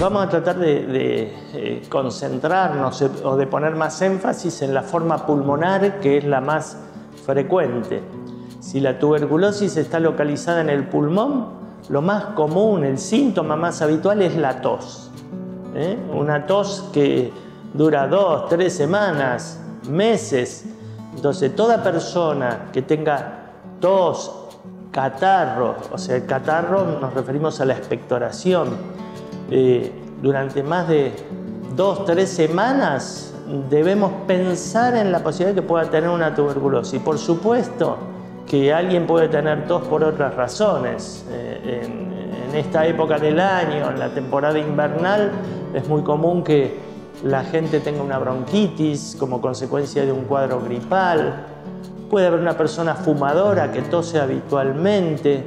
Vamos a tratar de, eh, concentrarnos o de poner más énfasis en la forma pulmonar, que es la más frecuente. Si la tuberculosis está localizada en el pulmón, lo más común, el síntoma más habitual es la tos. ¿eh? Una tos que dura dos, tres semanas, meses. Entonces, toda persona que tenga tos, catarro, o sea, el catarro nos referimos a la expectoración, eh, durante más de dos, tres semanas debemos pensar en la posibilidad de que pueda tener una tuberculosis. Por supuesto que alguien puede tener tos por otras razones. Eh, en, esta época del año, en la temporada invernal, es muy común que la gente tenga una bronquitis como consecuencia de un cuadro gripal. Puede haber una persona fumadora que tose habitualmente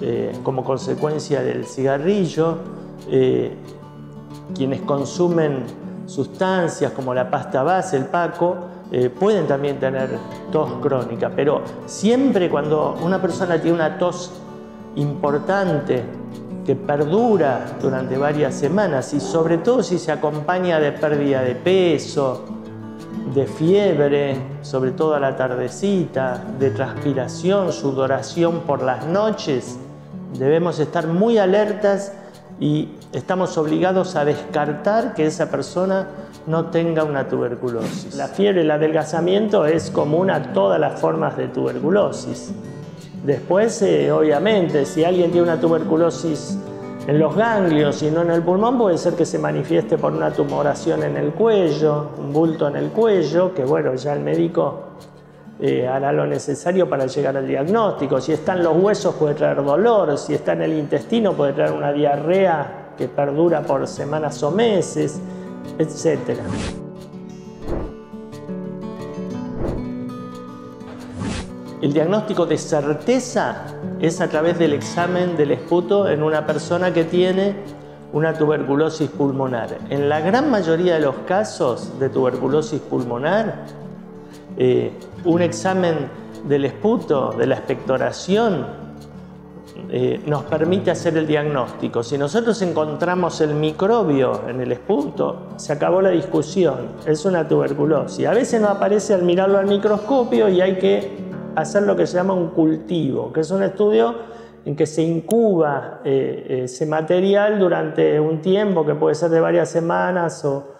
eh, como consecuencia del cigarrillo. Eh, quienes consumen sustancias como la pasta base, el paco, eh, pueden también tener tos crónica, pero siempre cuando una persona tiene una tos importante que perdura durante varias semanas y sobre todo si se acompaña de pérdida de peso, de fiebre, sobre todo a la tardecita, de transpiración, sudoración por las noches, debemos estar muy alertas y estamos obligados a descartar que esa persona no tenga una tuberculosis. La fiebre, el adelgazamiento es común a todas las formas de tuberculosis. Después, eh, obviamente, si alguien tiene una tuberculosis en los ganglios y no en el pulmón, puede ser que se manifieste por una tumoración en el cuello, un bulto en el cuello, que bueno, ya el médico eh, hará lo necesario para llegar al diagnóstico. Si está en los huesos puede traer dolor, si está en el intestino puede traer una diarrea que perdura por semanas o meses, etc. El diagnóstico de certeza es a través del examen del esputo en una persona que tiene una tuberculosis pulmonar. En la gran mayoría de los casos de tuberculosis pulmonar, eh, un examen del esputo, de la expectoración, eh, nos permite hacer el diagnóstico. Si nosotros encontramos el microbio en el esputo, se acabó la discusión, es una tuberculosis. A veces no aparece al mirarlo al microscopio y hay que hacer lo que se llama un cultivo, que es un estudio en que se incuba eh, ese material durante un tiempo que puede ser de varias semanas o,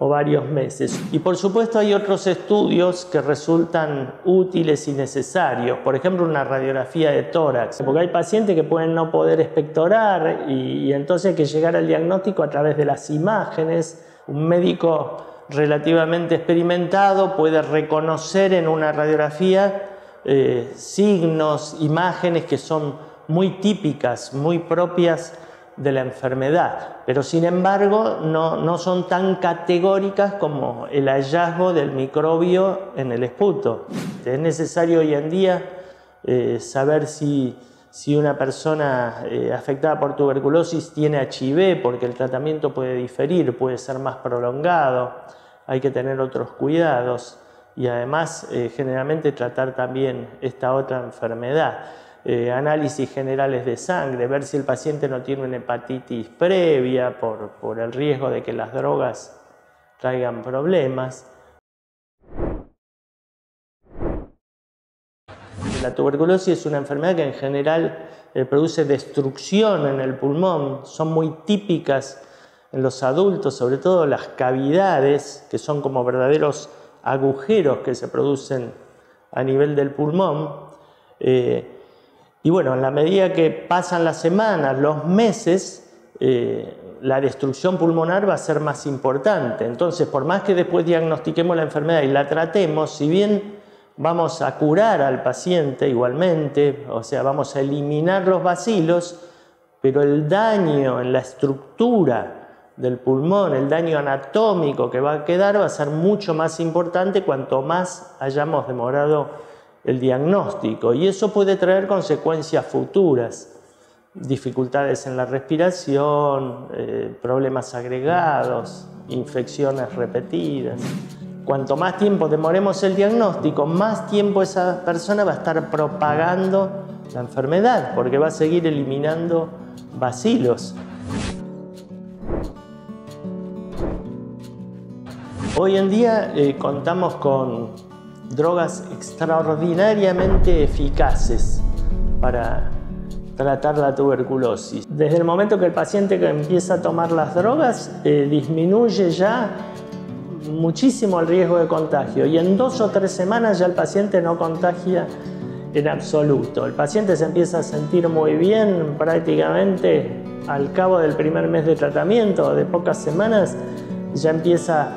o varios meses. Y por supuesto hay otros estudios que resultan útiles y necesarios, por ejemplo una radiografía de tórax, porque hay pacientes que pueden no poder espectorar y, entonces hay que llegar al diagnóstico a través de las imágenes. Un médico relativamente experimentado puede reconocer en una radiografía eh, signos, imágenes que son muy típicas, muy propias de la enfermedad, pero sin embargo no, son tan categóricas como el hallazgo del microbio en el esputo. Es necesario hoy en día eh, saber si, una persona eh, afectada por tuberculosis tiene HIV, porque el tratamiento puede diferir, puede ser más prolongado, hay que tener otros cuidados y además eh, generalmente tratar también esta otra enfermedad. Eh, análisis generales de sangre, ver si el paciente no tiene una hepatitis previa por, por el riesgo de que las drogas traigan problemas. La tuberculosis es una enfermedad que en general eh, produce destrucción en el pulmón, son muy típicas en los adultos, sobre todo las cavidades, que son como verdaderos agujeros que se producen a nivel del pulmón. Eh, y bueno, en la medida que pasan las semanas, los meses, eh, la destrucción pulmonar va a ser más importante. Entonces, por más que después diagnostiquemos la enfermedad y la tratemos, si bien vamos a curar al paciente igualmente, o sea, vamos a eliminar los vacilos, pero el daño en la estructura del pulmón, el daño anatómico que va a quedar va a ser mucho más importante cuanto más hayamos demorado el diagnóstico y eso puede traer consecuencias futuras, dificultades en la respiración, eh, problemas agregados, infecciones repetidas. Cuanto más tiempo demoremos el diagnóstico, más tiempo esa persona va a estar propagando la enfermedad, porque va a seguir eliminando vacilos. Hoy en día eh, contamos con drogas extraordinariamente eficaces para tratar la tuberculosis. Desde el momento que el paciente empieza a tomar las drogas, eh, disminuye ya muchísimo el riesgo de contagio y en dos o tres semanas ya el paciente no contagia en absoluto. El paciente se empieza a sentir muy bien prácticamente al cabo del primer mes de tratamiento, de pocas semanas, ya empieza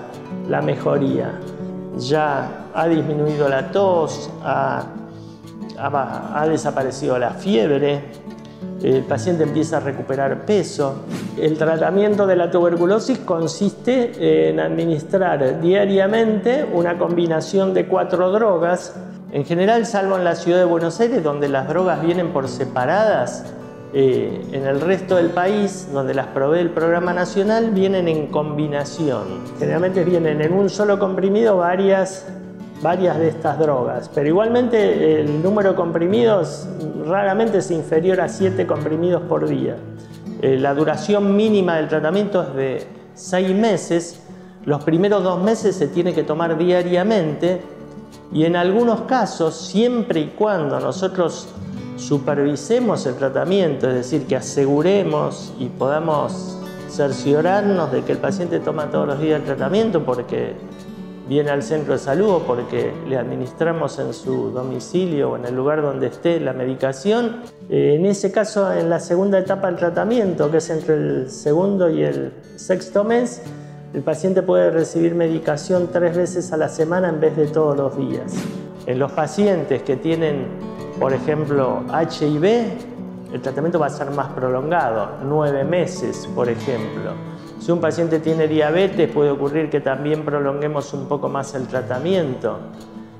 la mejoría. Ya ha disminuido la tos, ha, desaparecido la fiebre, el paciente empieza a recuperar peso. El tratamiento de la tuberculosis consiste en administrar diariamente una combinación de cuatro drogas. En general, salvo en la ciudad de Buenos Aires, donde las drogas vienen por separadas, eh, en el resto del país, donde las provee el programa nacional, vienen en combinación. Generalmente vienen en un solo comprimido varias varias de estas drogas, pero igualmente el número de comprimidos raramente es inferior a 7 comprimidos por día. Eh, la duración mínima del tratamiento es de 6 meses, los primeros dos meses se tiene que tomar diariamente y en algunos casos, siempre y cuando nosotros supervisemos el tratamiento, es decir, que aseguremos y podamos cerciorarnos de que el paciente toma todos los días el tratamiento, porque viene al centro de salud o porque le administramos en su domicilio o en el lugar donde esté la medicación. Eh, en ese caso, en la segunda etapa del tratamiento, que es entre el segundo y el sexto mes, el paciente puede recibir medicación tres veces a la semana en vez de todos los días. En los pacientes que tienen, por ejemplo, HIV, el tratamiento va a ser más prolongado, nueve meses, por ejemplo. Si un paciente tiene diabetes, puede ocurrir que también prolonguemos un poco más el tratamiento.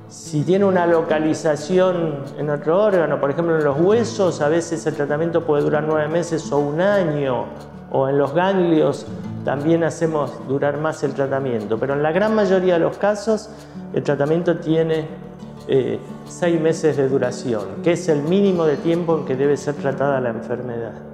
Si tiene una localización en otro órgano, por ejemplo en los huesos, a veces el tratamiento puede durar nueve meses o un año, o en los ganglios también hacemos durar más el tratamiento. Pero en la gran mayoría de los casos el tratamiento tiene eh, seis meses de duración, que es el mínimo de tiempo en que debe ser tratada la enfermedad.